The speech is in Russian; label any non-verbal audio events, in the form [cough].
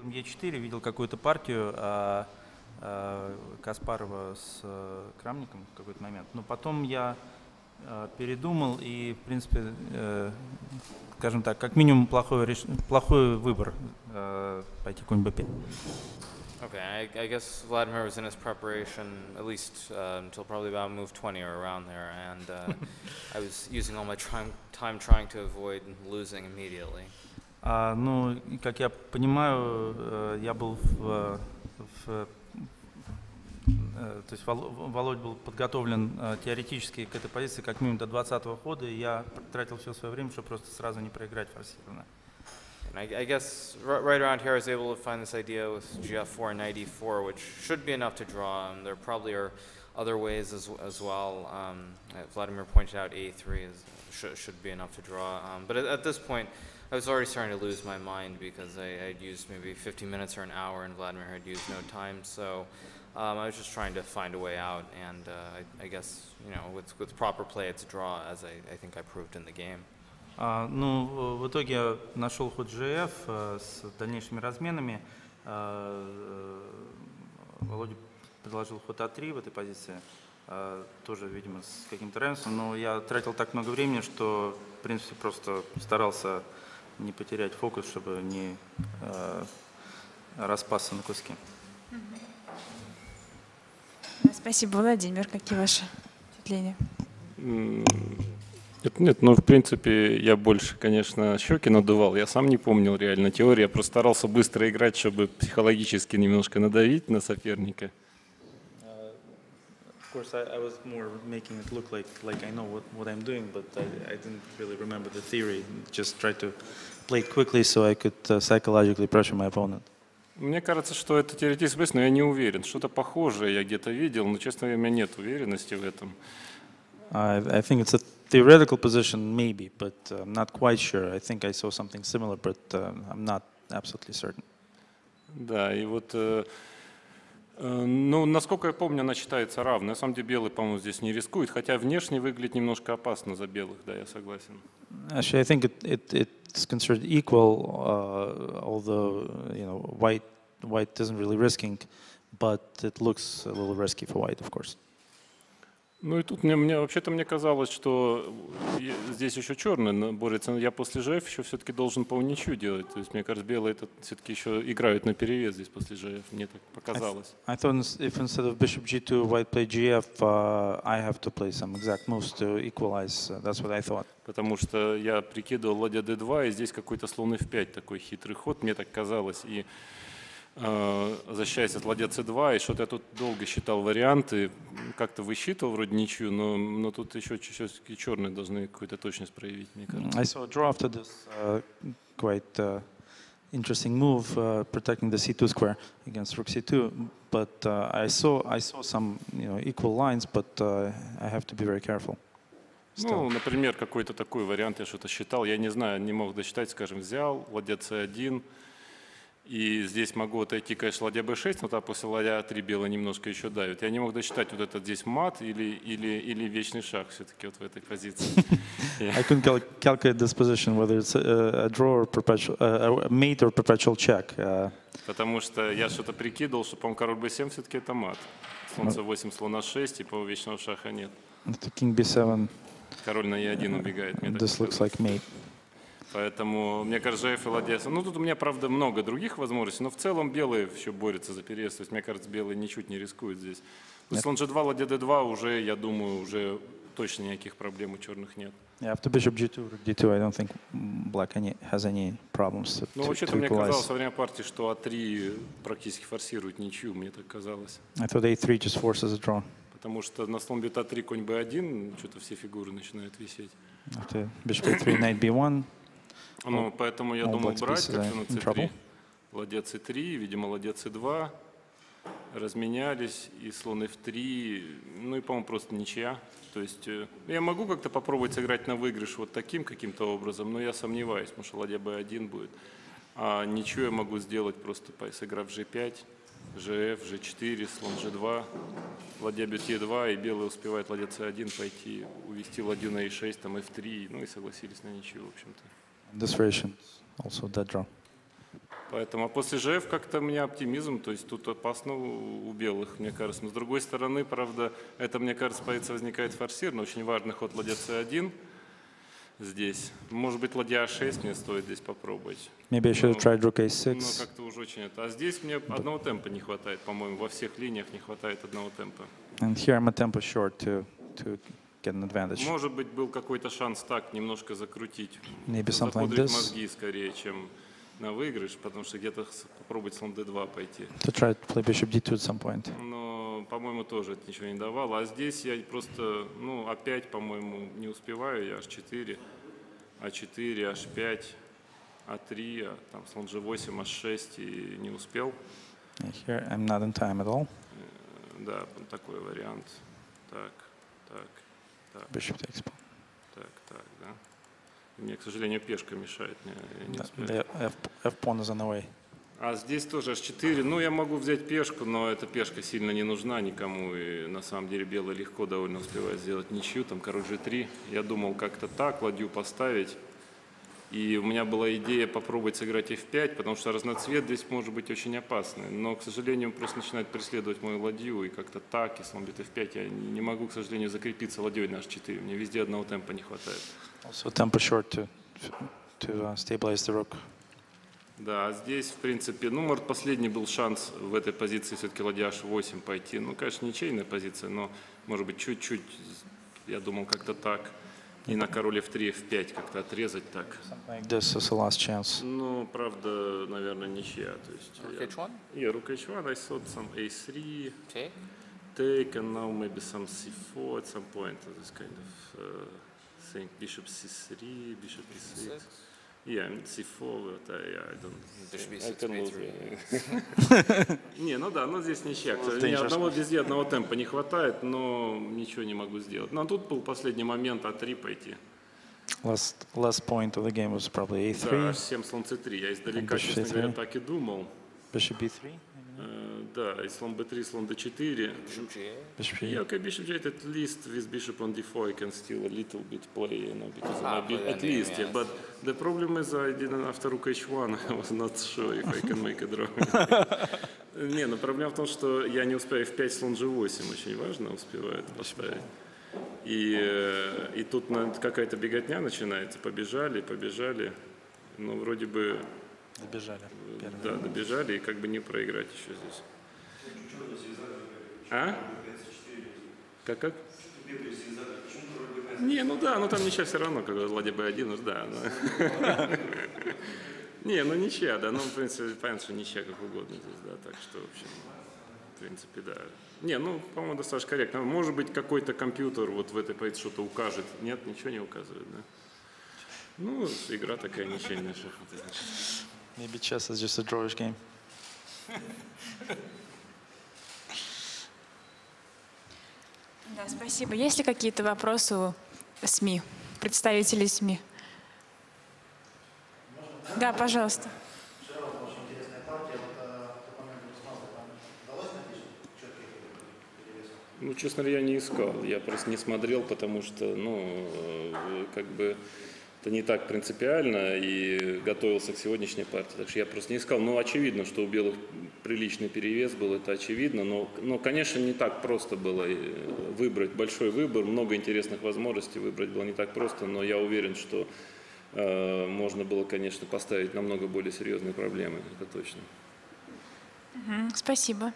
ходом Е4 видел какую-то партию а, а, Каспарова с а, Крамником в какой-то момент. Но потом я а, передумал и, в принципе, э, скажем так, как минимум плохой, реш... плохой выбор э, пойти конь b5. Okay, I, I guess Vladimir was in his preparation at least uh, until probably about move 20 or around there, and uh, I was using all my time trying to avoid losing immediately. А, ну, как я понимаю, э, я был в, в э, то есть Вол- Володь был подготовлен э, теоретически к этой позиции как минимум до 20-го хода, и я тратил все свое время, чтобы просто сразу не проиграть форсированно. And I, I guess right around here I was able to find this idea with GF4 and knight e4, which should be enough to draw. And there probably are other ways as, as well. Um, uh, Vladimir pointed out a3 is, should, should be enough to draw. Um, but at, at this point, I was already starting to lose my mind because I, I'd used maybe 50 minutes or an hour, and Vladimir had used no time. So um, I was just trying to find a way out. And uh, I, I guess you know, with, with proper play, it's a draw, as I, I think I proved in the game. А, ну, в- итоге я нашел ход GF э, с дальнейшими разменами. А, э, Володя предложил ход А3 в этой позиции, а, тоже, видимо, с каким-то равенством, но я тратил так много времени, что, в принципе, просто старался не потерять фокус, чтобы не э, распасться на куски. Да, Спасибо, Владимир. Какие ваши впечатления? Нет, нет, ну, в принципе, я больше, конечно, щеки надувал. Я сам не помнил реально теорию. Я просто старался быстро играть, чтобы психологически немножко надавить на соперника. Of course, I, I was more making it look like, like I know what, what I'm doing, but I, I didn't really remember the theory. Just tried to play it quickly so I could uh, psychologically pressure my opponent. Мне кажется, что это теоретически быстро, но я не уверен. Что-то похожее я где-то видел, но, честно говоря, у меня нет уверенности в этом. I, I think it's a theoretical position, maybe, but uh, I'm not quite sure. I think I saw something similar, but uh, I'm not absolutely certain. Да, и вот, э, э, ну, насколько я помню, она считается равной. На самом деле белый, по-моему, здесь не рискует, хотя внешне выглядит немножко опасно за белых, да, я согласен. Actually, I think it, it, it's considered equal, uh, although you know white white isn't really risking, but it looks a little risky for white, of course. Ну и тут мне, мне вообще-то мне казалось, что я- здесь еще черный борется. Я после ЖФ еще все-таки должен по ничью делать. То есть, мне кажется, белые это все-таки еще играют на перевес здесь после ЖФ. Мне так показалось. I thought ins- if instead of bishop g2, white play gf, uh, I have to play some exact moves to equalize. Uh, that's what I thought. Потому что я прикидывал ладья d2, и здесь какой-то слон f5 такой хитрый ход, мне так казалось. И э, защищаясь от ладья c2, и что-то я тут долго считал варианты, как-то высчитывал вроде ничью, но, но тут еще чуть-чуть черные должны какую-то точность проявить, мне кажется. I saw draw after this uh, quite uh, interesting move, uh, protecting the c2 square against rook c2. But uh, I saw I saw some you know equal lines, but uh, I have to be very careful. Still. Ну, например, какой-то такой вариант я что-то считал. Я не знаю, не мог досчитать, скажем, взял ладья c1, и здесь могу отойти, конечно, ладья b6, но там после ладья 3 белые немножко еще давит. Я не мог досчитать, вот этот здесь мат или, или, или вечный шаг все-таки вот в этой позиции. [laughs] I couldn't cal- calculate this position whether it's a, a draw or perpetual, a mate or perpetual check. Uh, Потому что я что-то прикидывал, что, по-моему, король b7 все-таки это мат. Слон c8, слон a6, и, по вечного шаха нет. king b7, Король на e1 убегает. This looks like mate. Поэтому, мне кажется, F и. Ну, тут у меня, правда, много других возможностей, но в целом белые еще борются за переезд. То есть, мне кажется, белые ничуть не рискуют здесь. Слон g2, ладья d2 уже, я думаю, уже точно никаких проблем у черных нет. Yeah, after bishop g2, rook d2, I don't think black any, has any problems to, Ну, вообще-то мне казалось во время партии, что А3 практически форсирует ничью, мне так казалось. I thought a3 just forces a draw. Потому что на слон бета 3 конь b1 что-то все фигуры начинают висеть. After bishop a3, knight b1. Ну, поэтому я думал брать как-то are на in c3. trouble. Ладья c3, видимо, ладья c2. Разменялись, и слон f3. Ну и, по-моему, просто ничья. То есть э, я могу как-то попробовать сыграть на выигрыш вот таким каким-то образом, но я сомневаюсь, потому что ладья b1 будет. А ничего я могу сделать просто сыграв g5, gf, g4, слон g2, ладья бьет e2, и белый успевает ладья c1 пойти, увести ладью на e6, там f3, ну и согласились на ничью, в общем-то. This variation also dead draw. Поэтому, а после ЖФ как-то у меня оптимизм, то есть тут опасно у белых, мне кажется. Но с другой стороны, правда, это, мне кажется, позиция возникает форсированно. Очень важный ход ладья c1 здесь. Может быть, ладья a6 мне стоит здесь попробовать. Maybe I should tried rook Но a6. как-то уже очень это. А здесь мне одного темпа не хватает, по-моему, во всех линиях не хватает одного темпа. And here I'm a tempo short to, to get an advantage. Может быть, был какой-то шанс так немножко закрутить, Maybe something like this. мозги скорее, чем на выигрыш, потому что где-то попробовать слон d2 пойти. To try to play bishop d2 at some point. Но, по-моему, тоже это ничего не давало. А здесь я просто, ну, опять, по-моему, не успеваю. Я h4, а4, h5, а3, а там слон g8, h6 и не успел. Here I'm not in time at all. Э, Да, такой вариант. Так, так, так, takes pawn. так, так, да. Мне, к сожалению, пешка мешает. Я не успею. the f, f pawn is on the way. А здесь тоже h4. Ну, я могу взять пешку, но эта пешка сильно не нужна никому. И на самом деле белый легко довольно успевает сделать ничью. Там король g3. Я думал как-то так, ладью поставить. И у меня была идея попробовать сыграть f5, потому что разноцвет здесь может быть очень опасный. Но, к сожалению, он просто начинает преследовать мою ладью. И как-то так, если он бьет f5, я не могу, к сожалению, закрепиться ладьей на h4. Мне везде одного темпа не хватает. Also tempo short to, to uh, stabilize the rook. Да, а здесь, в принципе, ну, может, последний был шанс в этой позиции все-таки ладья h8 пойти. Ну, конечно, ничейная позиция, но, может быть, чуть-чуть, я думал, как-то так. И на король f3, f5 как-то отрезать так. This is the last chance. Ну, правда, наверное, ничья. То есть, Rook я- h1? Yeah, rook h1, I thought some a3, Take? take, and now maybe some c4 at some point. This kind of uh, thing. Bishop c3, bishop e6. Yeah, and c4, but I, I don't Bishop think I e6, can lose b3. it. Не, ну да, ну здесь ничья. Dangerous. одного, везде одного темпа не хватает, но ничего не могу сделать. Но тут был последний момент А3 пойти. Last last point of the game was probably Да, a3. H7, слон C3. Я издалека, честно C3. говоря, так и думал. Bishop b3. Э, Да, и слон B3, слон D4. Bishop g8? Bishop Yeah, e. okay, bishop J at least with bishop on D4 I can still a little bit play, you know, because of Ah, play at least, yeah. But the problem is I didn't after rook H1, I was not sure if I can make a draw. Не, но проблема в том, что я не успею F5, слон G8, очень важно, успеваю это поставить. И, э, и тут какая-то беготня начинается, побежали, побежали, но вроде бы, Добежали. э, да, добежали и как бы не проиграть еще здесь. А? Как, как? Не, ну да, ну там ничья все равно, когда ладья B1, ну да. ну. [laughs] Не, ну ничья, да, ну в принципе, понятно, что ничья как угодно здесь, да, так что, в общем, в принципе, да. Не, ну, по-моему, достаточно корректно. Может быть, какой-то компьютер вот в этой позиции что-то укажет. Нет, ничего не указывает, да. Ну, игра такая ничейная шахматы, значит. Maybe chess is just a drawish game. [laughs] Да, спасибо. Есть ли какие-то вопросы у СМИ, представителей СМИ? Да, пожалуйста. Ну, честно говоря, я не искал. Я просто не смотрел, потому что, ну, э, как бы это не так принципиально и готовился к сегодняшней партии. Так что я просто не искал. Ну, очевидно, что у белых приличный перевес был, это очевидно. Но, но конечно, не так просто было э, выбрать большой выбор. Много интересных возможностей выбрать было не так просто. Но я уверен, что э, можно было, конечно, поставить намного более серьезные проблемы. Это точно. Спасибо.